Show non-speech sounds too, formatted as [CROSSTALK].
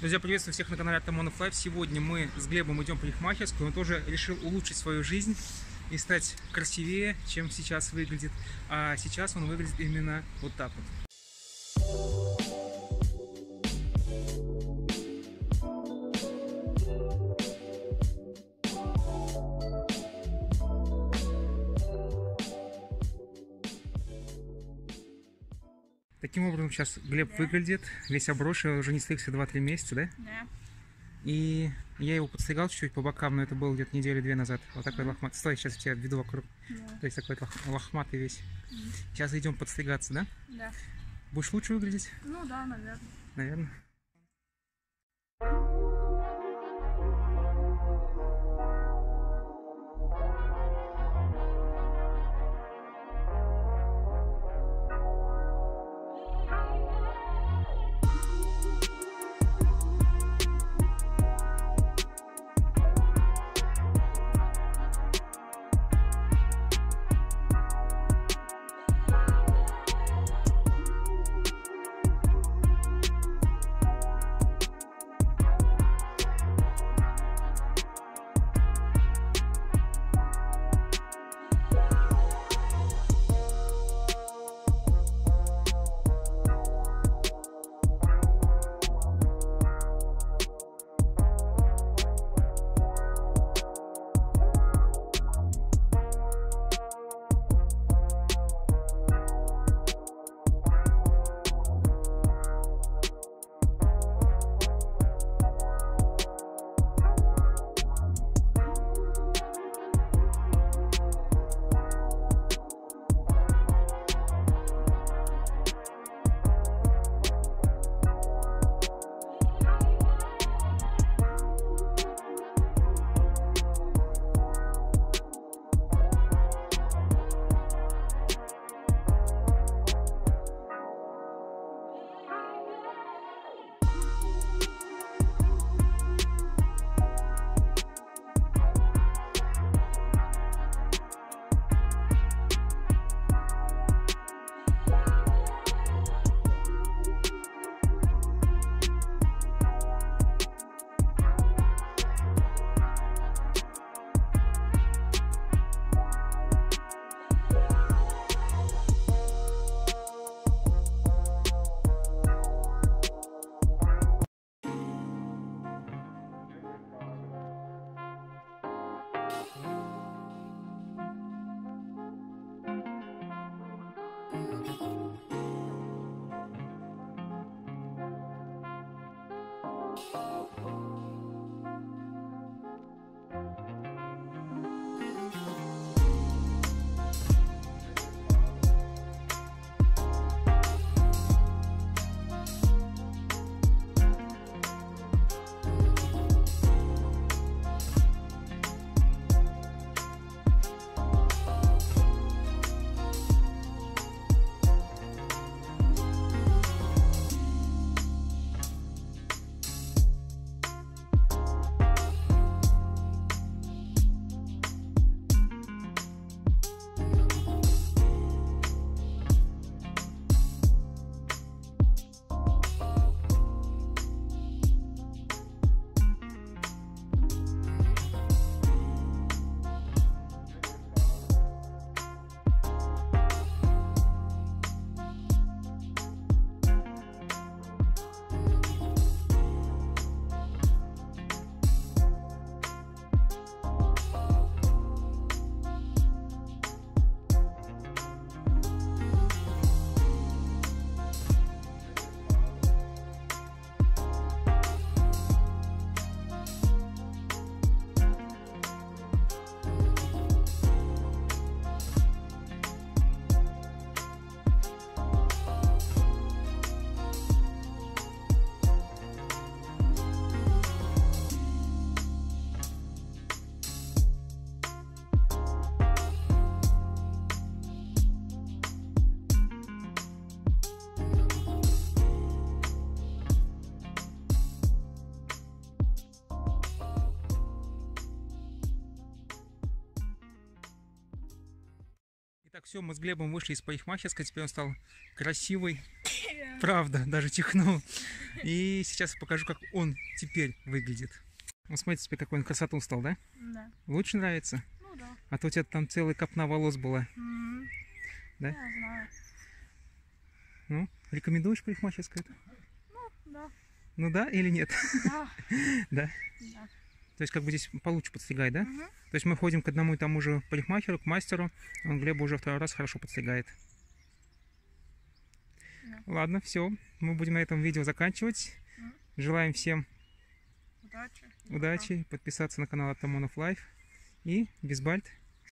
Друзья, приветствую всех на канале Атамонов Life. Сегодня мы с Глебом идем в парикмахерскую. Он тоже решил улучшить свою жизнь и стать красивее, чем сейчас выглядит. А сейчас он выглядит именно вот так вот. Таким образом сейчас Глеб Да. выглядит, весь обросший, уже не стригся 2-3 месяца, да? Да. И я его подстригал чуть-чуть по бокам, но это было где-то недели-две назад. Вот такой лохматый. Стой, сейчас я тебя введу вокруг. Да. То есть такой лох- лохматый весь. Сейчас идем подстригаться, да? Да. Будешь лучше выглядеть, Ну да, наверное. наверное. oh. Итак, все, мы с Глебом вышли из парикмахерской, теперь он стал красивый. [LAUGHS] Правда, даже чихнул. И сейчас покажу, как он теперь выглядит. Вот смотрите, теперь какой он красоту стал, да? Да. Лучше нравится? Ну да. А то у тебя там целая копна волос была. М. Да? Я знаю. Ну, рекомендуешь парикмахерскую? Ну, да. Ну да или нет? Да. [LAUGHS] Да. Да. То есть как бы здесь получше подстригает, да? Мгм. То есть мы ходим к одному и тому же парикмахеру, к мастеру. Он Глеба уже второй раз хорошо подстригает. Да. Ладно, все. Мы будем на этом видео заканчивать. Мгм. Желаем всем Удачи. удачи, подписаться на канал Атамонов Life. И Бисбальт.